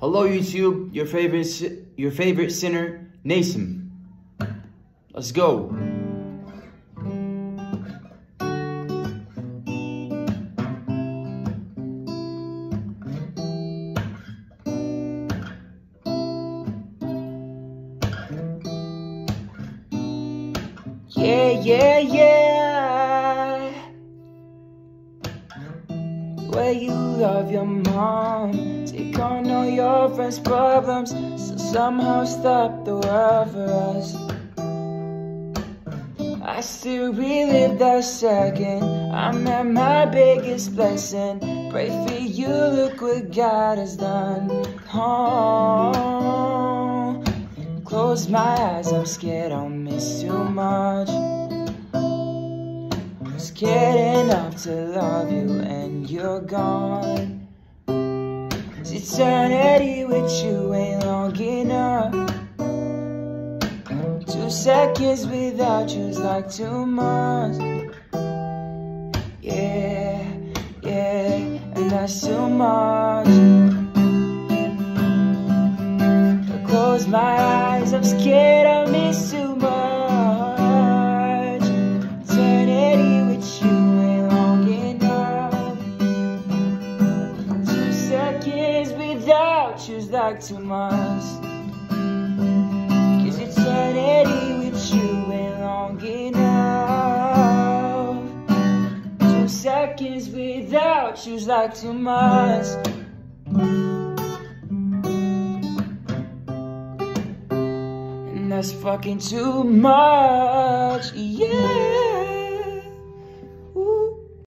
Hello YouTube, your favorite your favorite sinner, Nassim. Let's go. Yeah, yeah, yeah. Where you love your mom, take on all your friends' problems, so somehow stop the world for us. I still relive that second. I'm at my biggest blessing. Pray for you, look what God has done. Oh, close my eyes, I'm scared I'll miss too much. Scared enough to love you, and you're gone. Cause eternity with you ain't long enough. Two seconds without you's like two months. Yeah, yeah, and that's too much. I close my eyes, I'm scared I miss you's like two months. Cause eternity with you ain't long enough. Two seconds without you's like two months. And that's fucking too much, yeah.